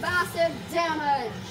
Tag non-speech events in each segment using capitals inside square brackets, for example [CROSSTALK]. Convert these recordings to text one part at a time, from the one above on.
Massive damage.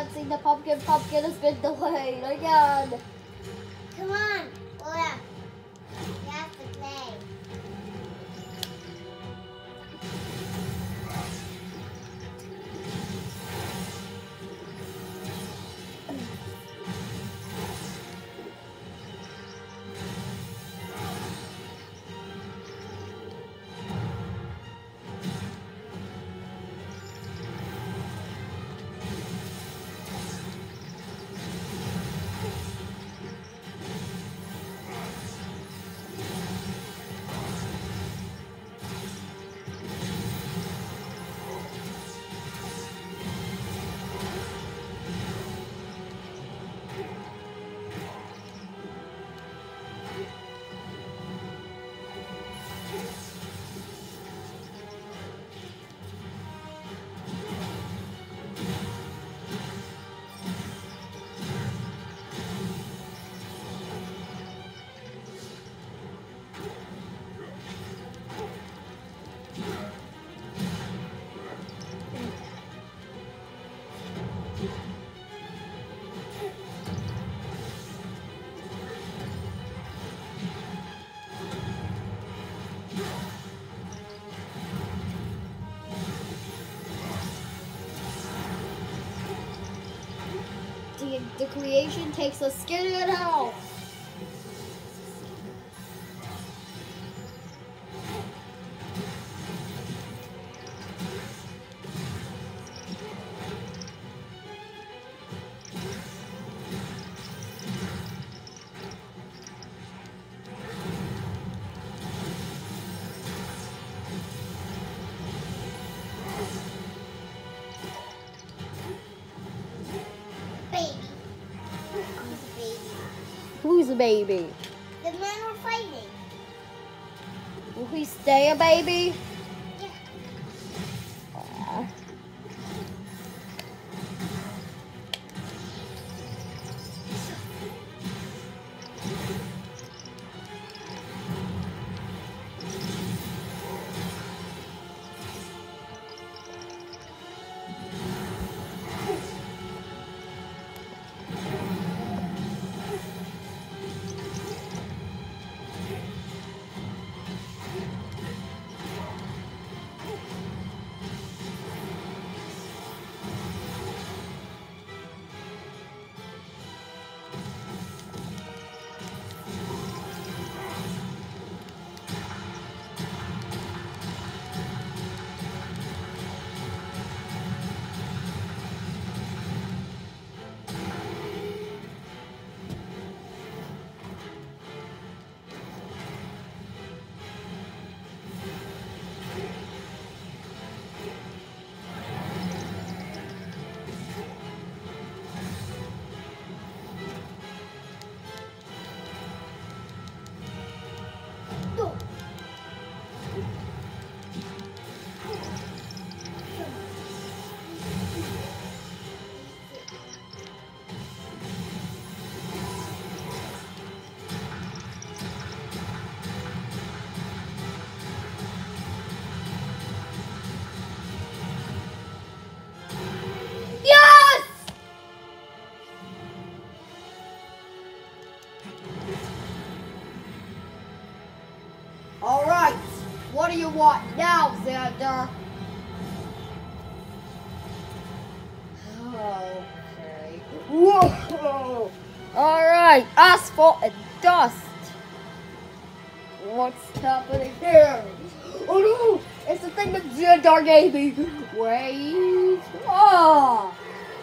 Dancing the pumpkin pumpkin has been delayed again. The, creation takes a and health. Baby. A baby? The men were fighting. Will he stay a baby? What now, Xander? Okay. Whoa! Alright, asphalt and dust. What's happening here? Oh no! It's the thing that Xander gave me! Wait! Oh! [LAUGHS]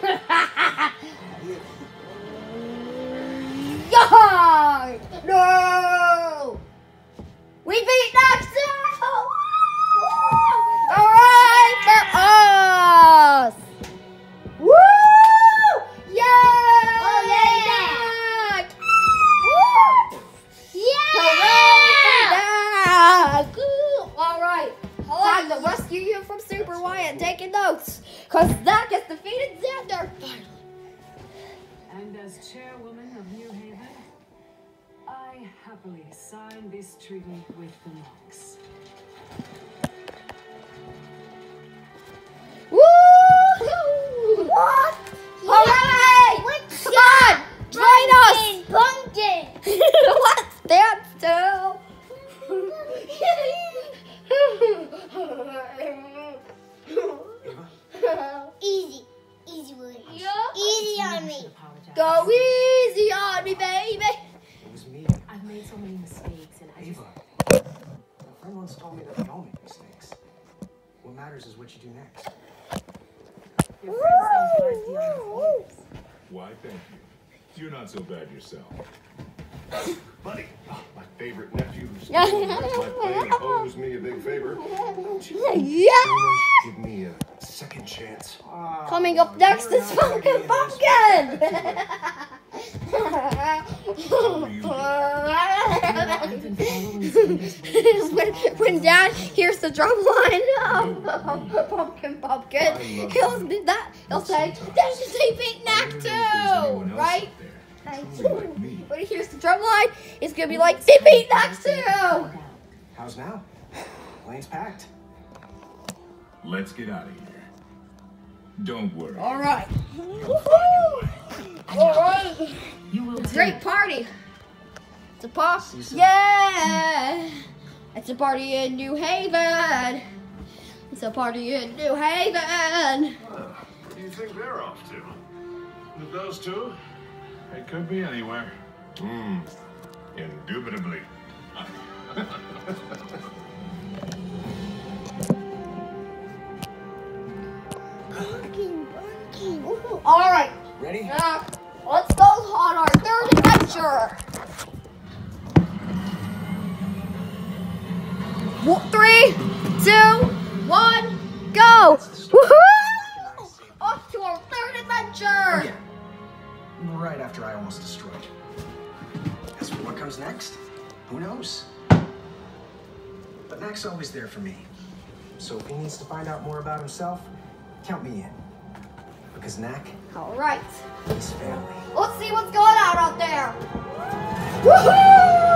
Yah! No! We beat Naxo! Alright for us! Woo! Yay! Oh, yeah! Woo! Hooray! Alright, time to rescue you from Super Wyatt. Taking notes, cause Zach has defeated Xander. And as chairwoman of New Haven, I happily sign this treaty with the monks. Woo! What? Hooray! Come on, join us. Pumpkin! Let's dance too. Easy. Easy, Willie. Yeah. Easy on me. Go easy on me, baby. it was me. I've made so many mistakes, and I just Ava. My friend once told me that we all make mistakes. What matters is what you do next. Why, thank you. You're not so bad yourself. Buddy, oh, my favorite nephew. Yeah. [LAUGHS] my plane owes me a big favor. Yeah. Give me a second chance. Coming up next is Pumpkin Pumpkin. [LAUGHS] when, when Dad hears the drum line [LAUGHS] of oh, Pumpkin Pumpkin, he'll do that. He'll say, "There's a beat Knack too," right? Like. When he hears the drum line, it's gonna be like, "They beat Knack too." How's now? Plane's packed. Let's get out of here. Don't worry. All right. You'll find your way. All right. You will Great party. It's a pop. See you soon. Yeah. It's a party in New Haven. It's a party in New Haven. Where do you think they're off to? With those two? It could be anywhere. Hmm. Indubitably. [LAUGHS] Pumpkin, pumpkin. All right. Ready? Now, Wo- Three, two, one, go! Woohoo! Off to our third adventure. Oh, Again. Right after I almost destroyed. As for what comes next, who knows? But Knack's always there for me. So if he needs to find out more about himself, count me in. Because Knack All right. is family. Let's see what's going on out there. Woohoo!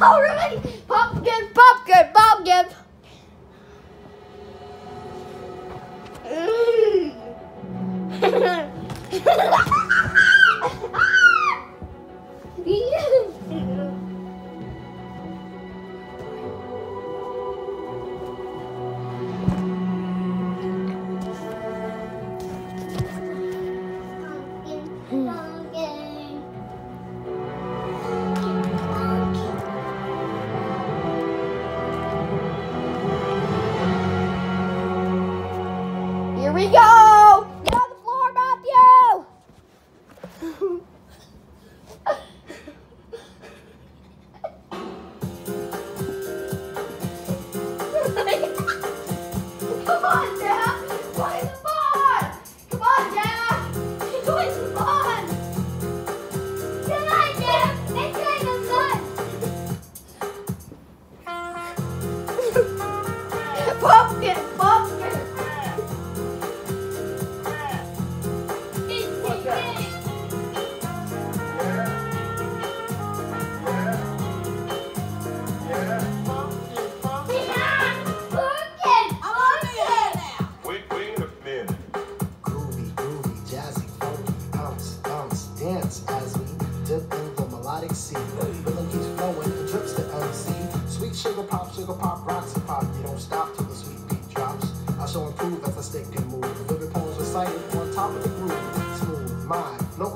Woo! All right, pumpkin, pumpkin, pumpkin.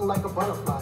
Like a butterfly.